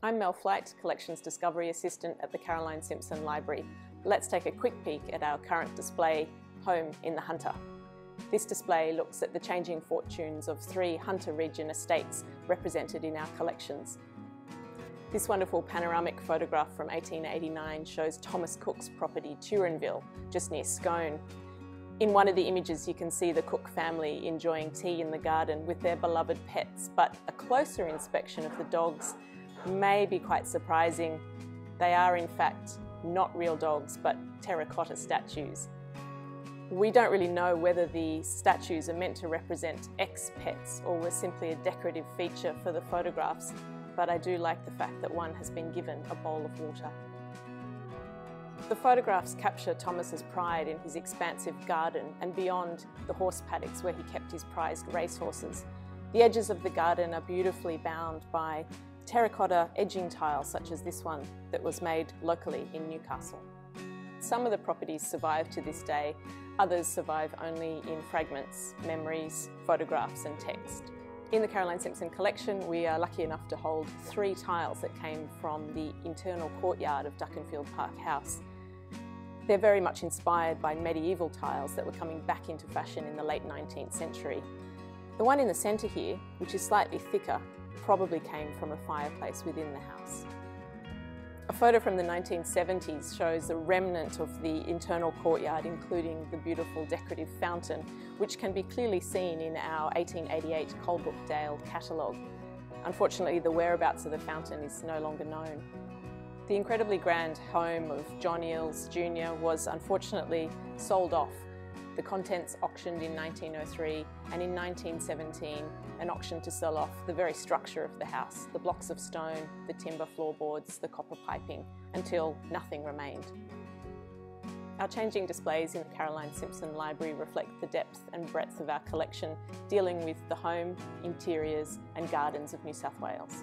I'm Mel Flyte, Collections Discovery Assistant at the Caroline Simpson Library. Let's take a quick peek at our current display, Home in the Hunter. This display looks at the changing fortunes of three Hunter region estates represented in our collections. This wonderful panoramic photograph from 1889 shows Thomas Cook's property Turanville, just near Scone. In one of the images you can see the Cook family enjoying tea in the garden with their beloved pets, but a closer inspection of the dogs may be quite surprising. They are in fact not real dogs but terracotta statues. We don't really know whether the statues are meant to represent ex-pets or were simply a decorative feature for the photographs, but I do like the fact that one has been given a bowl of water. The photographs capture Thomas's pride in his expansive garden and beyond the horse paddocks where he kept his prized racehorses. The edges of the garden are beautifully bound by terracotta edging tiles such as this one that was made locally in Newcastle. Some of the properties survive to this day, others survive only in fragments, memories, photographs and text. In the Caroline Simpson collection, we are lucky enough to hold three tiles that came from the internal courtyard of Duckenfield Park House. They're very much inspired by medieval tiles that were coming back into fashion in the late 19th century. The one in the centre here, which is slightly thicker, probably came from a fireplace within the house. A photo from the 1970s shows a remnant of the internal courtyard, including the beautiful decorative fountain, which can be clearly seen in our 1888 Coalbrookdale catalogue. Unfortunately, the whereabouts of the fountain is no longer known. The incredibly grand home of John Eales Jr. was unfortunately sold off the contents auctioned in 1903 and in 1917 an auction to sell off the very structure of the house, the blocks of stone, the timber floorboards, the copper piping, until nothing remained. Our changing displays in the Caroline Simpson Library reflect the depth and breadth of our collection, dealing with the home, interiors and gardens of New South Wales.